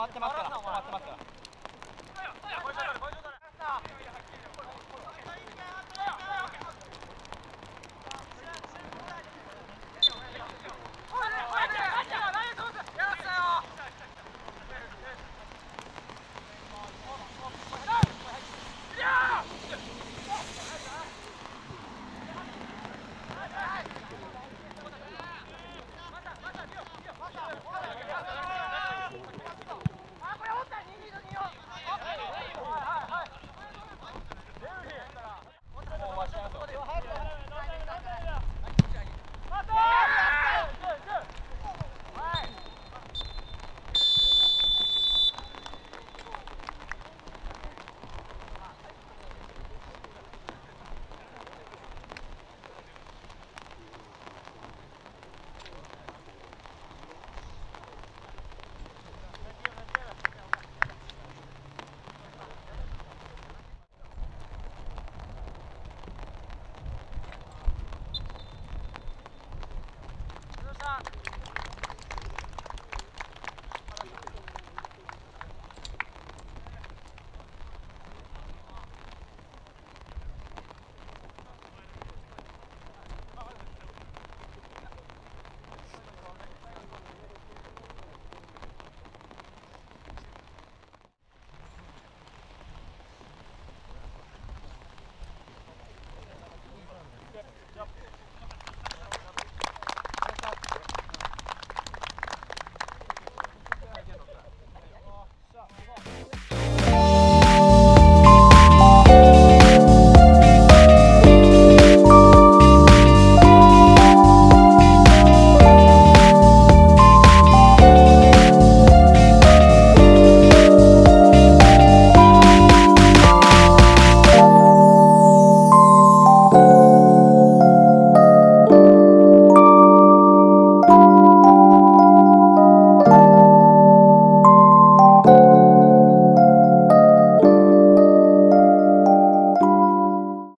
回ってますから。ってますから